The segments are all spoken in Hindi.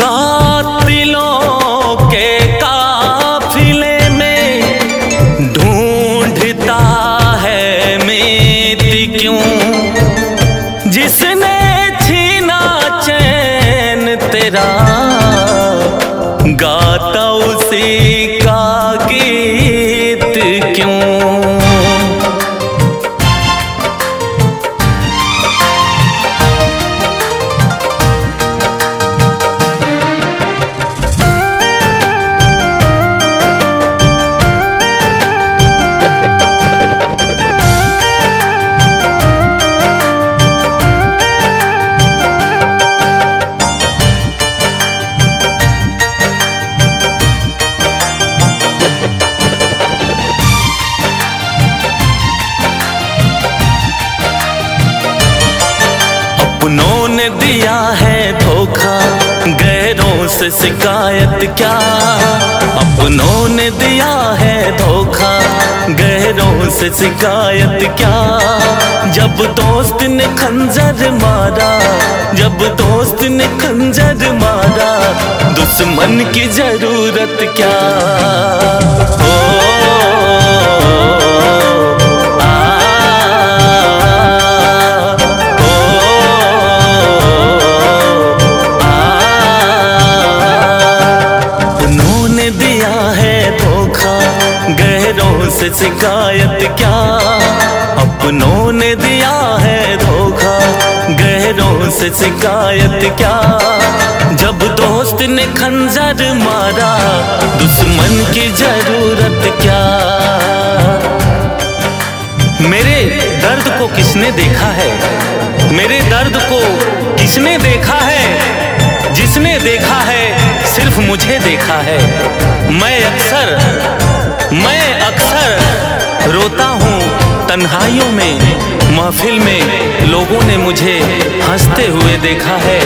कातिलों के काफिले में ढूंढता है मीत जिसने छीना चैन तेरा गाता उसी अपनों ने दिया है धोखा गैरों से शिकायत क्या? अपनों ने दिया है धोखा गैरों से शिकायत क्या? जब दोस्त ने खंजर मारा जब दोस्त ने खंजर मारा दुश्मन की ज़रूरत क्या? ओ, आ, शिकायत क्या? अपनों ने दिया है धोखा, गहरों से शिकायत क्या? जब दोस्त ने खंजर मारा, दुश्मन की ज़रूरत क्या? मेरे दर्द को किसने देखा है? मेरे दर्द को किसने देखा है? जिसने देखा है, सिर्फ़ मुझे देखा है। मैं अक्सर, मैं रोता हूँ तन्हाइयों में, महफिल में, लोगों ने मुझे हँसते हुए देखा है।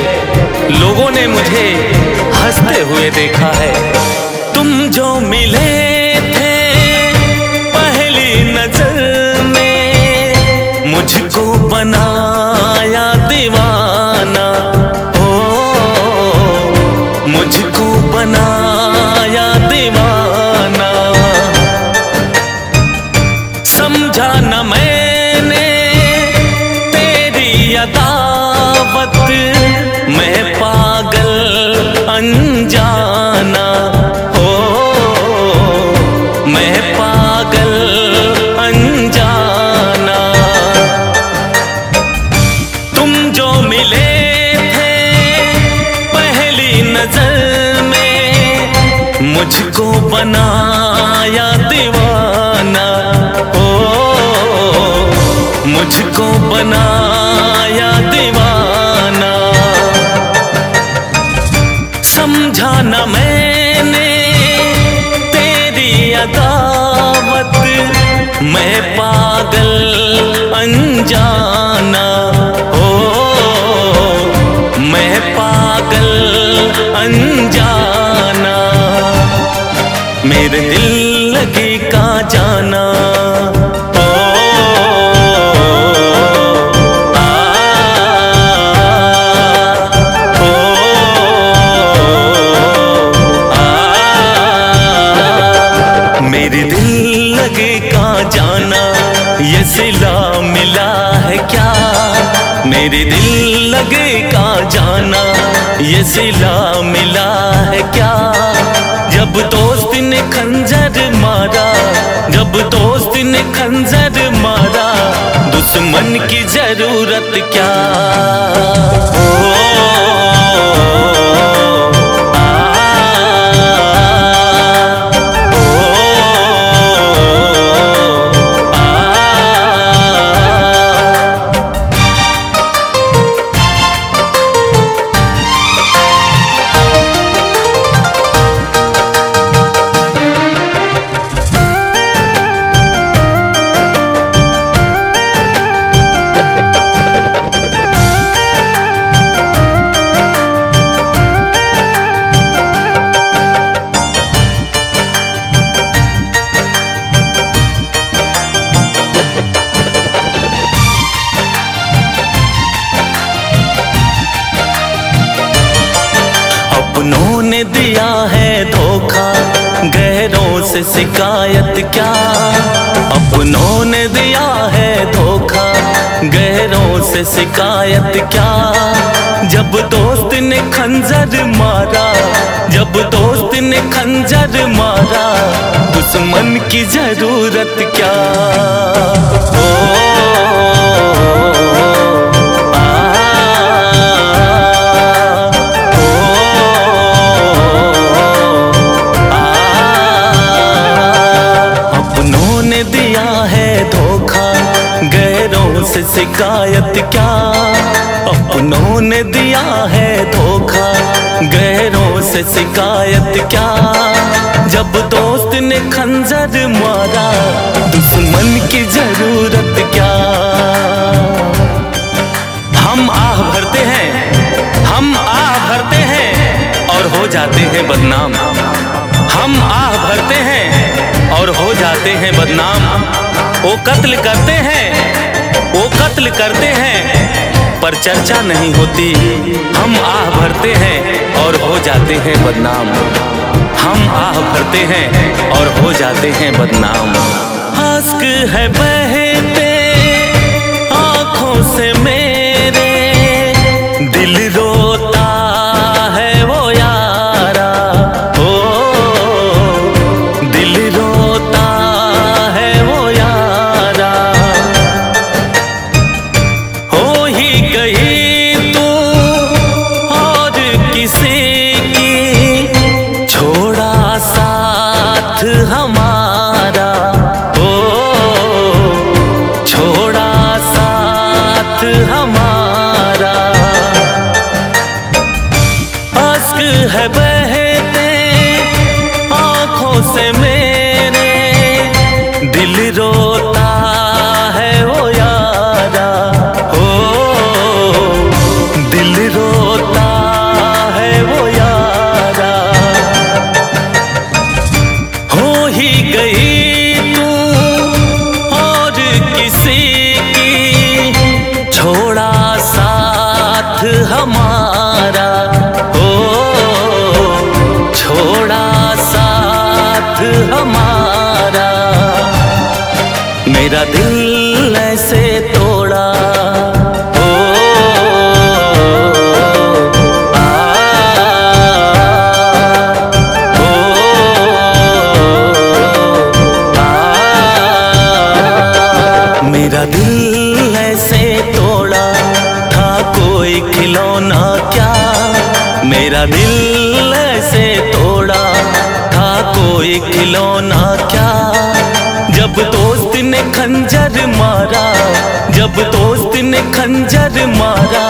लोगों ने मुझे हँसते हुए देखा है। तुम जो मिले थे पहली नज़र में, मुझको बनाया बनाया दीवाना। ओ, मुझको बनाया दीवाना। समझा न मैंने तेरी अदावत। मैं पागल अनजाना। हो मैं पागल अनजाना। मेरे दिल लगी का जाना? मेरे दिल लगे का जाना? मिला है क्या? मेरे दिल लगे का जाना? ये सिला मिला खंजर मारा। जब दोस्त ने खंजर मारा दुश्मन की ज़रूरत क्या? ओ, से शिकायत क्या? अपनों ने दिया है धोखा गैरों से शिकायत क्या? जब दोस्त ने खंजर मारा जब दोस्त ने खंजर मारा दुश्मन की ज़रूरत क्या? ओ, आ, शिकायत क्या? अपनों ने दिया है धोखा। गैरों से शिकायत क्या? जब दोस्त ने खंजर मारा, दुश्मन की ज़रूरत क्या? हम आह भरते हैं, हम आह भरते हैं और हो जाते हैं बदनाम। हम आह भरते हैं और हो जाते हैं बदनाम। वो कत्ल करते हैं वो कत्ल करते हैं, पर चर्चा नहीं होती। हम आह भरते हैं और हो जाते हैं बदनाम। हम आह भरते हैं और हो जाते हैं बदनाम। हस्क है बहते है बहते मेरा दिल ऐसे तोड़ा। ओ, आ, ओ, आ, मेरा दिल ऐसे तोड़ा था कोई खिलौना क्या? मेरा दिल ऐसे तोड़ा था कोई खिलौना खंजर मारा, जब दोस्त ने खंजर मारा,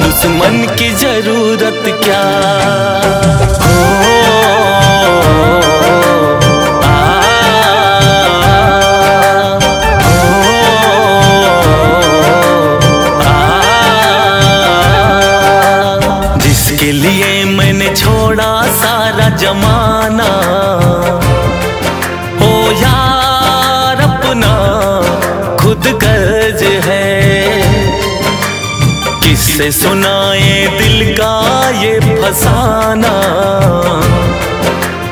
दुश्मन की ज़रूरत क्या? जिसके लिए मैंने छोड़ा सारा जमाना किससे सुनाए दिल का ये फसाना।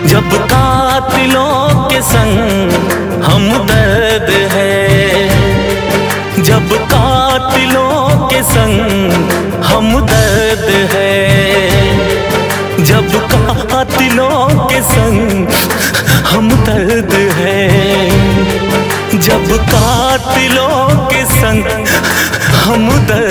जब कातिलों के संग हम दर्द है, जब कातिलों के संग हम दर्द है, जब कातिलों के संग हम दर्द है, जब कातिलों के संग हम दर्द